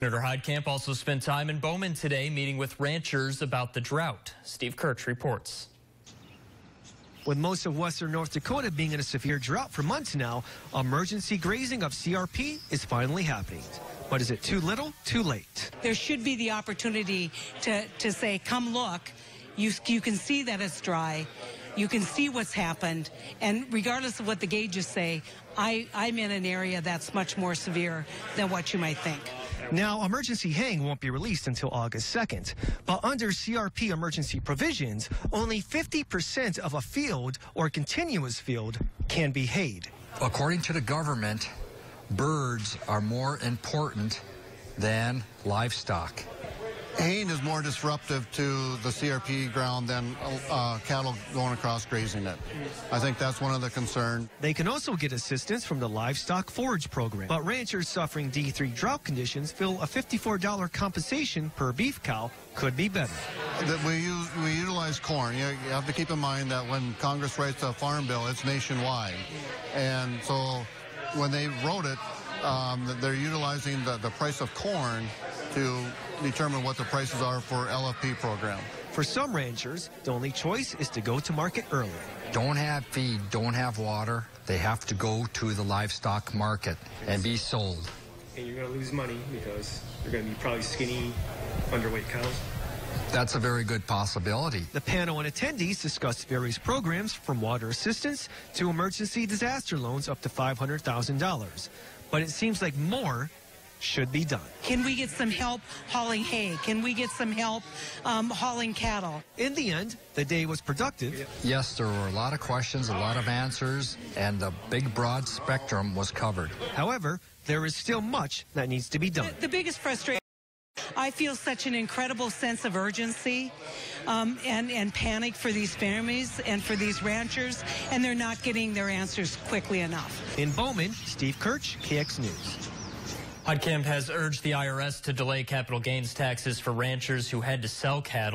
Senator Heitkamp also spent time in Bowman today meeting with ranchers about the drought. Steve Kirch reports. With most of western North Dakota being in a severe drought for months now, emergency grazing of CRP is finally happening. But is it too little, too late? There should be the opportunity to, to say, come look. You, you can see that it's dry. You can see what's happened. And regardless of what the gauges say, I, I'm in an area that's much more severe than what you might think. Now, emergency haying won't be released until August 2nd, but under CRP emergency provisions, only 50% of a field or continuous field can be hayed. According to the government, birds are more important than livestock. Haying is more disruptive to the CRP ground than uh, cattle going across grazing it. I think that's one of the concerns. They can also get assistance from the Livestock Forage Program, but ranchers suffering D3 drought conditions feel a $54 compensation per beef cow could be better. That we use we utilize corn. You, you have to keep in mind that when Congress writes a farm bill, it's nationwide, and so when they wrote it, um, they're utilizing the, the price of corn to determine what the prices are for LFP program. For some ranchers, the only choice is to go to market early. Don't have feed, don't have water. They have to go to the livestock market and be sold. And you're going to lose money because you're going to be probably skinny, underweight cows. That's a very good possibility. The panel and attendees discussed various programs from water assistance to emergency disaster loans up to $500,000. But it seems like more should be done. Can we get some help hauling hay? Can we get some help um, hauling cattle? In the end, the day was productive. Yes, there were a lot of questions, a lot of answers, and the big broad spectrum was covered. However, there is still much that needs to be done. The, the biggest frustration. I feel such an incredible sense of urgency um, and, and panic for these families and for these ranchers, and they're not getting their answers quickly enough. In Bowman, Steve Kirch, KX News. Heitkamp has urged the IRS to delay capital gains taxes for ranchers who had to sell cattle.